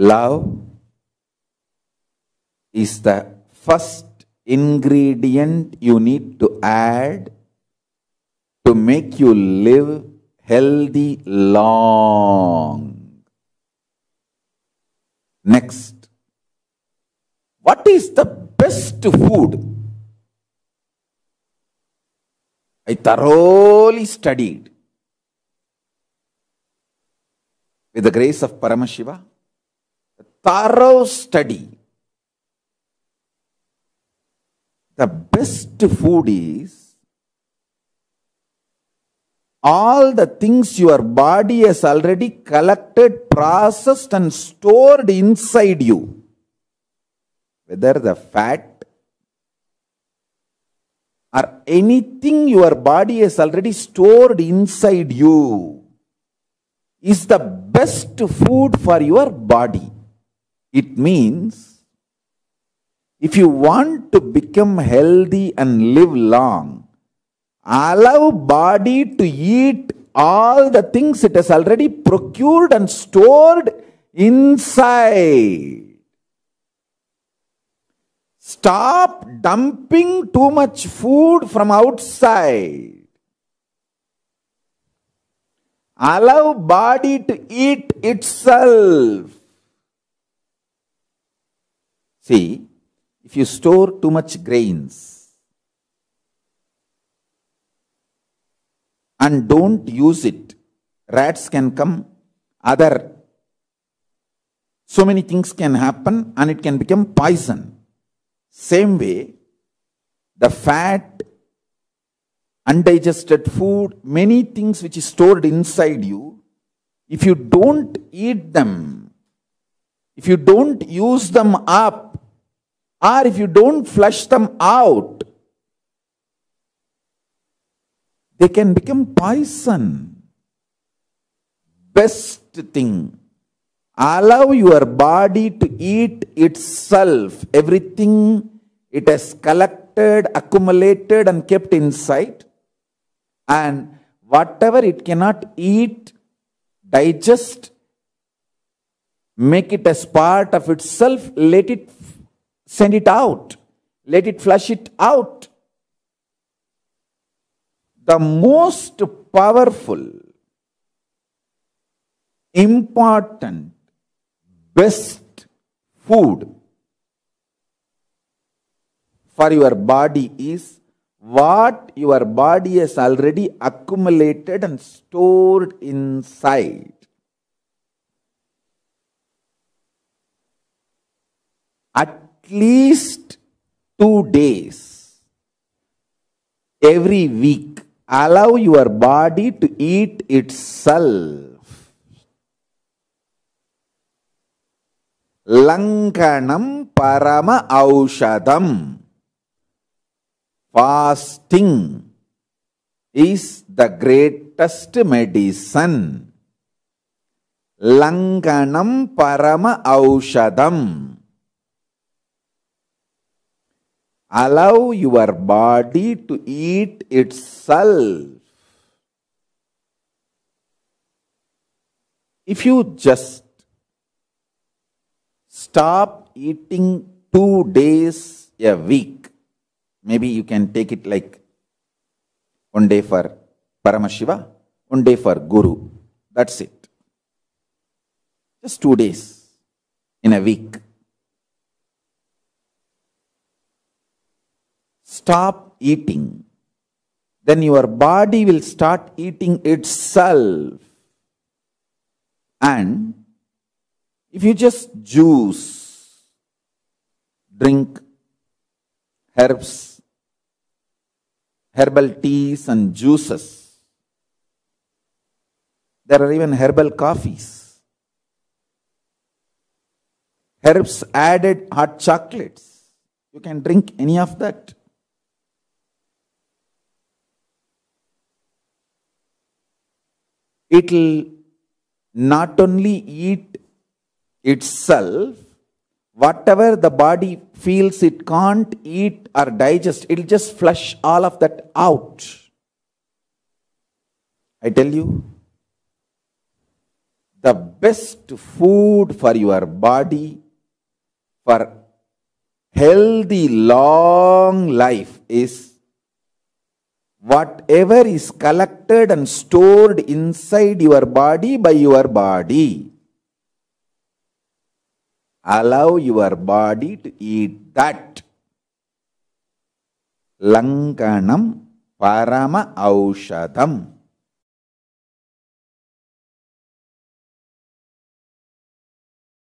Love is the first ingredient you need to add to make you live healthy long. Next, what is the best food? I thoroughly studied with the grace of Paramashiva, thorough study. The best food is all the things your body has already collected, processed, and stored inside you. Whether the fat or anything your body has already stored inside you is the best food for your body. It means if you want to become healthy and live long, allow body to eat all the things it has already procured and stored inside. Stop dumping too much food from outside. Allow body to eat itself. See, if you store too much grains and don't use it, rats can come, other so many things can happen and it can become poison. Same way, the fat, undigested food, many things which is stored inside you, if you don't eat them, if you don't use them up, or if you don't flush them out, they can become poison. Best thing allow your body to eat itself everything it has collected accumulated and kept inside and whatever it cannot eat digest make it as part of itself let it send it out let it flush it out the most powerful important best food for your body is what your body has already accumulated and stored inside. At least two days every week, allow your body to eat itself. Lankanam parama aushadam. Fasting is the greatest medicine. Lankanam parama aushadam. Allow your body to eat itself. If you just stop eating two days a week, maybe you can take it like one day for Paramashiva, one day for Guru. That's it. Just two days in a week. Stop eating. Then your body will start eating itself. And if you just juice, drink herbs, herbal teas and juices, there are even herbal coffees, herbs added hot chocolates. You can drink any of that. It will not only eat itself, whatever the body feels it can't eat or digest, it'll just flush all of that out. I tell you, the best food for your body, for healthy long life is whatever is collected and stored inside your body by your body. Allow your body to eat that. Lankanam Parama Aushadam.